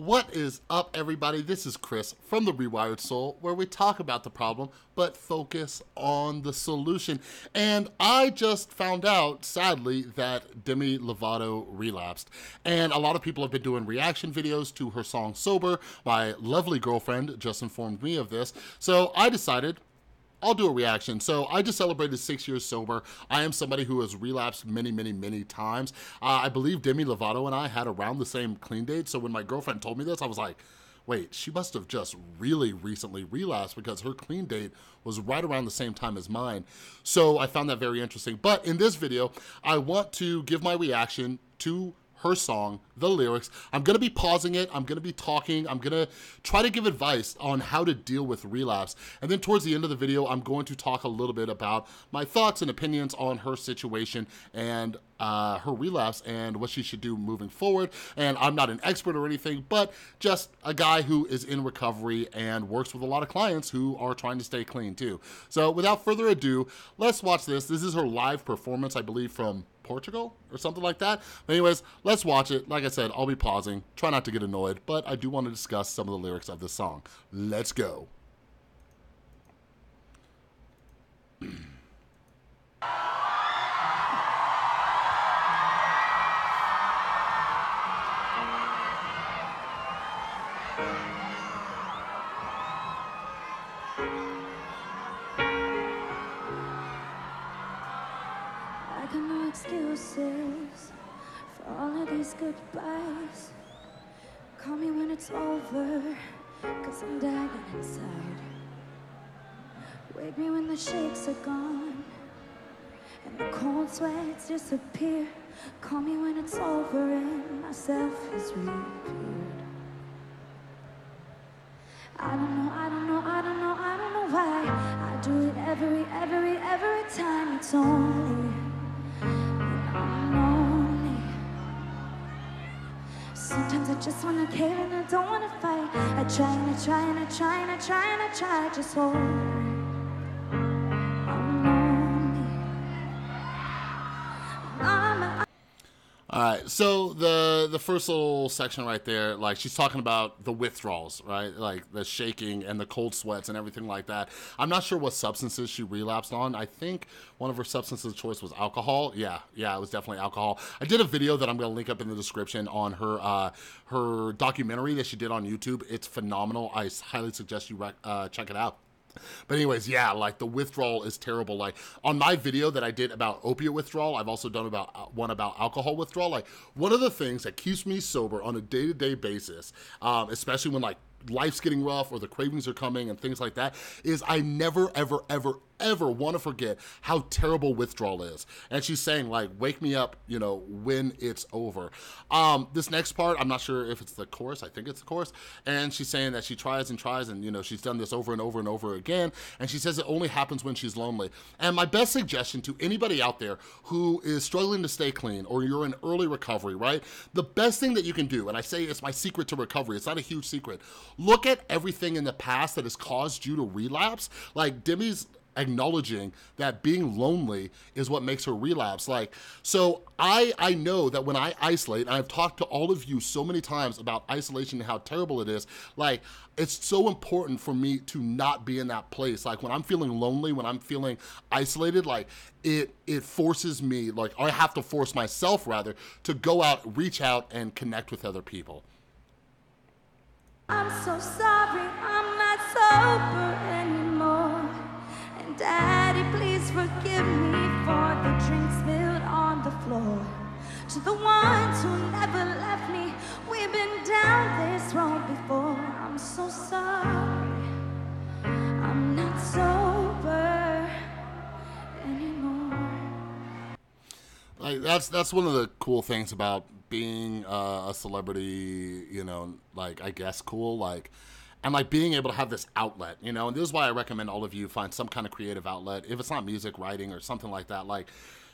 What is up, everybody? This is Chris from The Rewired Soul, where we talk about the problem, but focus on the solution. And I just found out, sadly, that Demi Lovato relapsed. And a lot of people have been doing reaction videos to her song Sober. My lovely girlfriend just informed me of this. So I decided I'll do a reaction. So I just celebrated six years sober. I am somebody who has relapsed many, many, many times. Uh, I believe Demi Lovato and I had around the same clean date. So when my girlfriend told me this, I was like, wait, she must have just really recently relapsed because her clean date was right around the same time as mine. So I found that very interesting. But in this video, I want to give my reaction to her song, the lyrics. I'm gonna be pausing it, I'm gonna be talking, I'm gonna try to give advice on how to deal with relapse. And then towards the end of the video, I'm going to talk a little bit about my thoughts and opinions on her situation and uh, her relapse and what she should do moving forward. And I'm not an expert or anything, but just a guy who is in recovery and works with a lot of clients who are trying to stay clean too. So without further ado, let's watch this. This is her live performance, I believe, from Portugal or something like that. Anyways, let's watch it. Like I said, I'll be pausing. Try not to get annoyed, but I do want to discuss some of the lyrics of this song. Let's go. I'm dying inside. Wake me when the shakes are gone and the cold sweats disappear. Call me when it's over and myself has reappeared. I don't know, I don't know, I don't know, I don't know why. I do it every, every, every time. It's only Sometimes I just wanna cave and I don't wanna fight. I try and I try and I try and I try and I try. Just hold All right, so the the first little section right there, like she's talking about the withdrawals, right? Like the shaking and the cold sweats and everything like that. I'm not sure what substances she relapsed on. I think one of her substances of choice was alcohol. Yeah, yeah, it was definitely alcohol. I did a video that I'm gonna link up in the description on her uh, her documentary that she did on YouTube. It's phenomenal. I highly suggest you uh, check it out. But anyways, yeah, like the withdrawal is terrible. Like on my video that I did about opiate withdrawal, I've also done about uh, one about alcohol withdrawal. Like one of the things that keeps me sober on a day-to-day -day basis, um, especially when like life's getting rough or the cravings are coming and things like that is I never, ever, ever, ever want to forget how terrible withdrawal is. And she's saying like, wake me up, you know, when it's over. Um, this next part, I'm not sure if it's the chorus. I think it's the chorus. And she's saying that she tries and tries and, you know, she's done this over and over and over again. And she says it only happens when she's lonely. And my best suggestion to anybody out there who is struggling to stay clean or you're in early recovery, right? The best thing that you can do, and I say it's my secret to recovery, it's not a huge secret, look at everything in the past that has caused you to relapse. Like Demi's acknowledging that being lonely is what makes her relapse like so i i know that when i isolate i've talked to all of you so many times about isolation and how terrible it is like it's so important for me to not be in that place like when i'm feeling lonely when i'm feeling isolated like it it forces me like i have to force myself rather to go out reach out and connect with other people I'm so sorry I'm not sober. And Daddy, please forgive me for the drinks spilled on the floor. To the ones who never left me, we've been down this road before. I'm so sorry. I'm not sober anymore. Like that's that's one of the cool things about being uh, a celebrity, you know, like I guess cool, like, and like being able to have this outlet, you know, and this is why I recommend all of you find some kind of creative outlet. If it's not music, writing, or something like that, like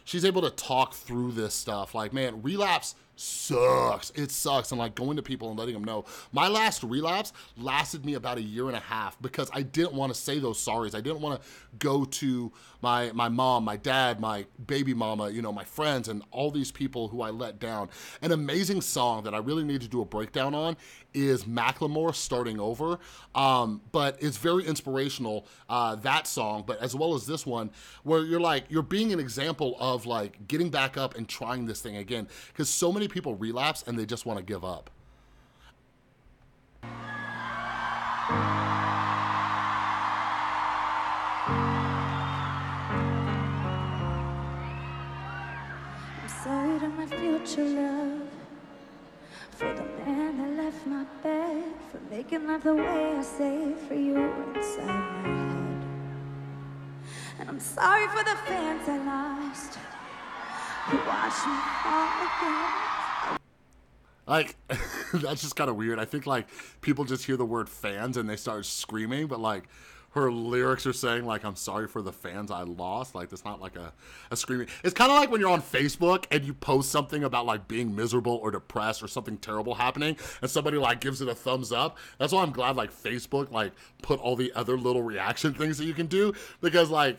she's able to talk through this stuff. Like, man, relapse sucks. It sucks. And like going to people and letting them know. My last relapse lasted me about a year and a half because I didn't want to say those sorries. I didn't want to go to my my mom, my dad, my baby mama, you know, my friends and all these people who I let down. An amazing song that I really need to do a breakdown on is Macklemore Starting Over. Um, but it's very inspirational, uh, that song, but as well as this one, where you're like, you're being an example of like getting back up and trying this thing again. Because so many people relapse and they just want to give up. Future love for the man that left my bed, for making love the way I say for you inside my head. And I'm sorry for the fans I lost who watched me fall again. Like, that's just kind of weird. I think like people just hear the word fans and they start screaming, but like her lyrics are saying like, I'm sorry for the fans I lost. Like, it's not like a, a screaming. It's kind of like when you're on Facebook and you post something about like being miserable or depressed or something terrible happening and somebody like gives it a thumbs up. That's why I'm glad like Facebook like put all the other little reaction things that you can do because like,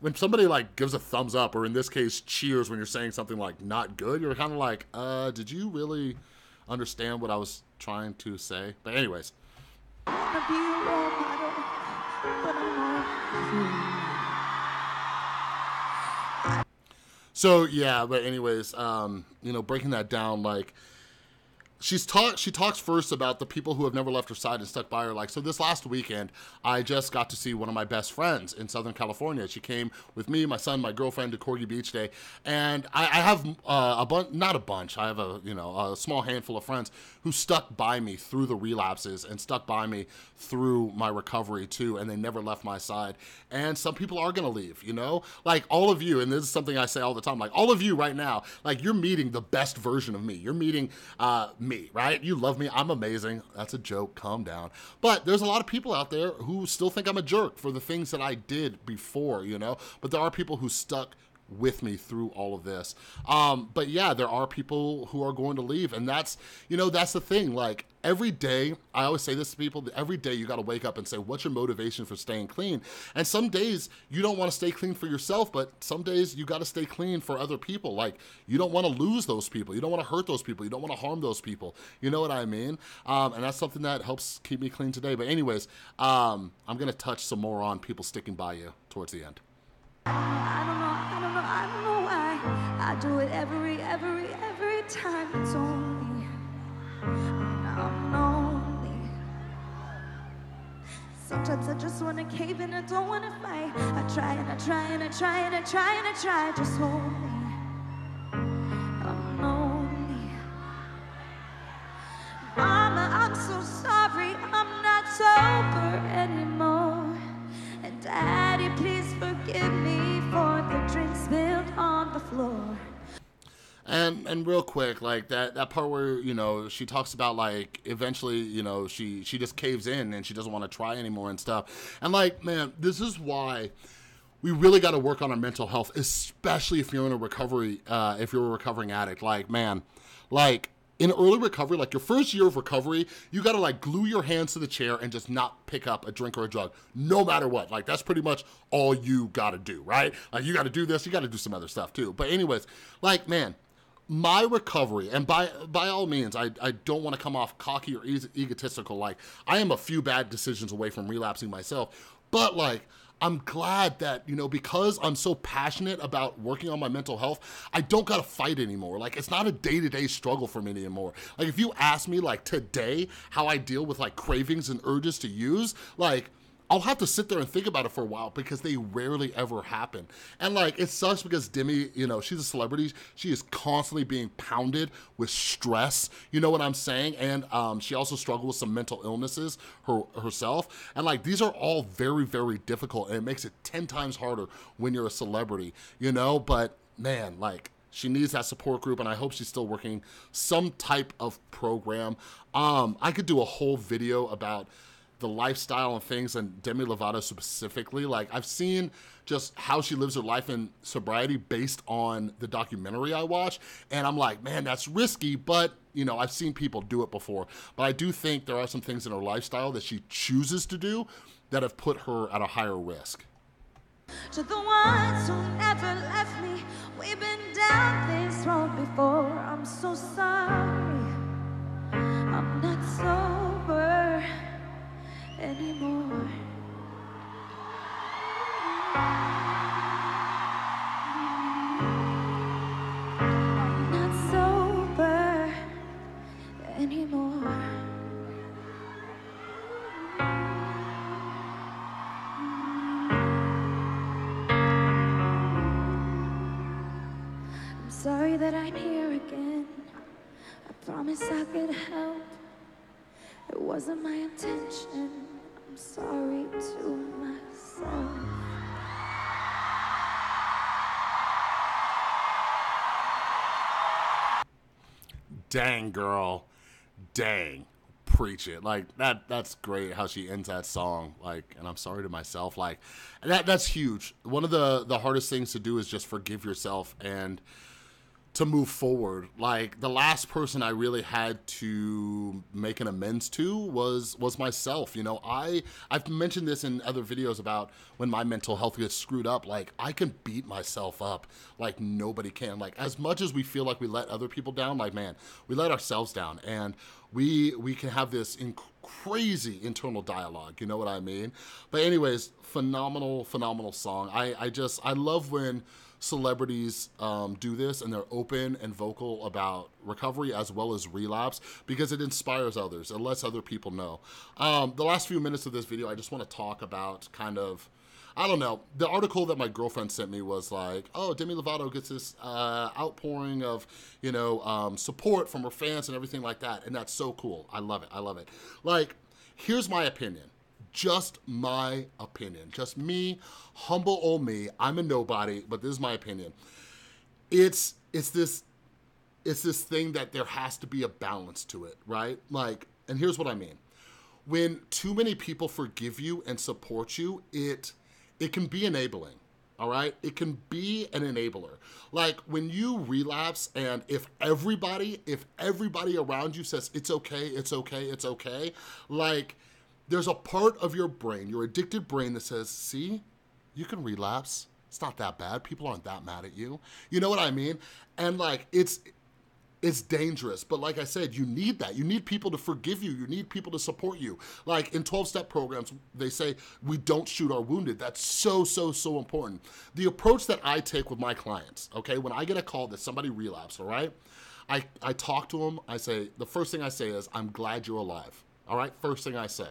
when somebody like gives a thumbs up or in this case cheers when you're saying something like not good you're kind of like uh did you really understand what i was trying to say but anyways so yeah but anyways um you know breaking that down like she's talk she talks first about the people who have never left her side and stuck by her. Like so this last weekend i just got to see one of my best friends in southern california. She came with me my son my girlfriend to corgi beach day. And i, I have uh, a bunch not a bunch. I have a you know a small handful of friends who stuck by me through the relapses and stuck by me through my recovery too and they never left my side. And some people are gonna leave you know? Like all of you and this is something i say all the time like all of you right now like you're meeting the best version of me. You're meeting uh, me right? You love me. I'm amazing. That's a joke. Calm down. But there's a lot of people out there who still think i'm a jerk for the things that i did before you know? But there are people who stuck with me through all of this. Um, but yeah, there are people who are going to leave, and that's you know that's the thing. Like every day, I always say this to people: every day you got to wake up and say, "What's your motivation for staying clean?" And some days you don't want to stay clean for yourself, but some days you got to stay clean for other people. Like you don't want to lose those people, you don't want to hurt those people, you don't want to harm those people. You know what I mean? Um, and that's something that helps keep me clean today. But anyways, um, I'm gonna touch some more on people sticking by you towards the end. I don't know, I don't know, I don't know why. I do it every, every, every time. It's only I'm lonely. Sometimes I just wanna cave and I don't wanna fight. I try and I try and I try and I try and I try. Just hold me. And real quick, like that that part where you know she talks about like eventually you know she she just caves in and she doesn't want to try anymore and stuff. And like man, this is why we really got to work on our mental health, especially if you're in a recovery, uh, if you're a recovering addict. Like man, like in early recovery, like your first year of recovery, you got to like glue your hands to the chair and just not pick up a drink or a drug, no matter what. Like that's pretty much all you got to do, right? Like you got to do this, you got to do some other stuff too. But anyways, like man, my recovery, and by by all means, I, I don't want to come off cocky or egotistical. Like I am a few bad decisions away from relapsing myself, but like I'm glad that you know because I'm so passionate about working on my mental health, I don't gotta fight anymore. Like it's not a day to day struggle for me anymore. Like if you ask me like today how I deal with like cravings and urges to use, like I'll have to sit there and think about it for a while because they rarely ever happen. And like it sucks because Demi, you know, she's a celebrity. She is constantly being pounded with stress. You know what I'm saying? And um, she also struggled with some mental illnesses her, herself. And like these are all very, very difficult, and it makes it ten times harder when you're a celebrity. You know, but man, like she needs that support group and i hope she's still working some type of program um, i could do a whole video about the lifestyle and things and Demi Lovato specifically. Like I've seen just how she lives her life in sobriety based on the documentary I watched, and I'm like, man, that's risky, but you know, I've seen people do it before. But I do think there are some things in her lifestyle that she chooses to do that have put her at a higher risk. To the ones who never left me, we've been down this road before. I'm so sorry. I'm not sober anymore. I'm not sober anymore. I'm sorry that I'm here again. I promise I could help. It wasn't my intention. I'm sorry to myself. Dang girl, dang, preach it. Like that. That's great how she ends that song. Like, and I'm sorry to myself. Like, that. That's huge. One of the the hardest things to do is just forgive yourself and to move forward. Like the last person I really had to make an amends to was was myself. You know, I I've mentioned this in other videos about when my mental health gets screwed up. Like I can beat myself up like nobody can. Like as much as we feel like we let other people down, like man, we let ourselves down, and we we can have this inc- crazy internal dialogue. You know what I mean? But anyways, phenomenal, phenomenal song. I I just I love when celebrities um, do this and they're open and vocal about recovery as well as relapse because it inspires others it lets other people know um, the last few minutes of this video i just want to talk about kind of I don't know. The article that my girlfriend sent me was like, "Oh, Demi Lovato gets this uh, outpouring of, you know, um, support from her fans and everything like that, and that's so cool. I love it. I love it. Like, here's my opinion just my opinion. Just me, humble old me. I'm a nobody, but this is my opinion. It's it's this it's this thing that there has to be a balance to it, right? Like, and here's what I mean. When too many people forgive you and support you, it it can be enabling. All right? It can be an enabler. Like when you relapse and if everybody, if everybody around you says it's okay, it's okay, it's okay, like there's a part of your brain, your addicted brain, that says, see, you can relapse. It's not that bad. People aren't that mad at you. You know what I mean? And like, it's, it's dangerous. But like I said, you need that. You need people to forgive you. You need people to support you. Like in 12 step programs, they say we don't shoot our wounded. That's so, so, so important. The approach that I take with my clients, okay, when I get a call that somebody relapsed, all right, I, I talk to them. I say, the first thing I say is, I'm glad you're alive. All right, first thing I say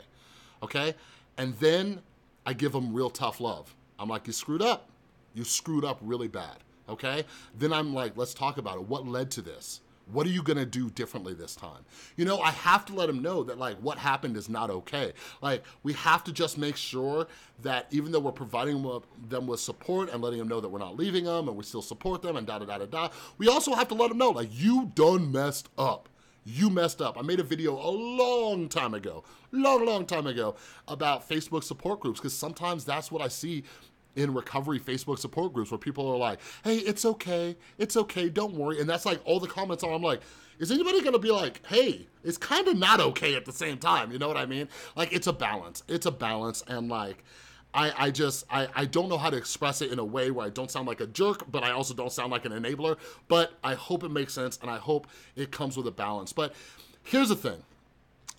okay? And then I give them real tough love. I'm like, you screwed up. You screwed up really bad, okay? Then I'm like, let's talk about it. What led to this? What are you gonna do differently this time? You know, I have to let them know that like what happened is not okay. Like we have to just make sure that even though we're providing them with support and letting them know that we're not leaving them and we still support them and da da da da da, we also have to let them know like you done messed up you messed up. I made a video a long time ago, long, long time ago, about Facebook support groups because sometimes that's what I see in recovery Facebook support groups where people are like, hey, it's okay, it's okay, don't worry. And that's like all the comments are. I'm like, is anybody gonna be like, hey, it's kind of not okay at the same time? You know what I mean? Like, it's a balance. It's a balance. And like, I, I just, I, I don't know how to express it in a way where I don't sound like a jerk, but I also don't sound like an enabler. But I hope it makes sense and I hope it comes with a balance. But here's the thing.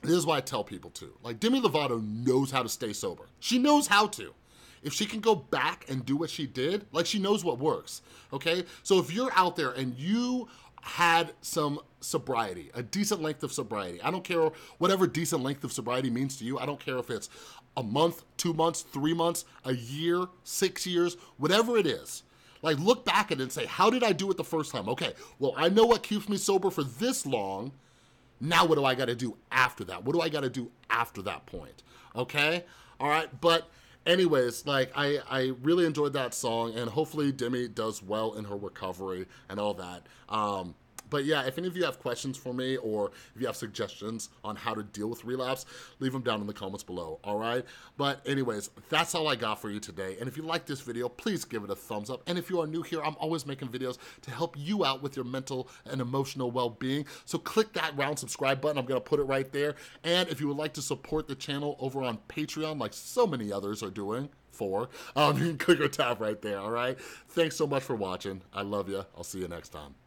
This is why I tell people to. Like, Demi Lovato knows how to stay sober. She knows how to. If she can go back and do what she did, like, she knows what works, okay? So if you're out there and you had some sobriety, a decent length of sobriety. I don't care whatever decent length of sobriety means to you. I don't care if it's a month, two months, three months, a year, six years, whatever it is. Like look back at it and say, how did I do it the first time? Okay, well, I know what keeps me sober for this long. Now what do I gotta do after that? What do I gotta do after that point? Okay? All right, but anyways, like I, I really enjoyed that song and hopefully Demi does well in her recovery and all that. Um, but yeah, if any of you have questions for me or if you have suggestions on how to deal with relapse, leave them down in the comments below, all right? But anyways, that's all I got for you today. And if you like this video, please give it a thumbs up. And if you are new here, I'm always making videos to help you out with your mental and emotional well-being. So click that round subscribe button. I'm gonna put it right there. And if you would like to support the channel over on Patreon, like so many others are doing, for, um, you can click or tap right there, all right? Thanks so much for watching. I love you. I'll see you next time.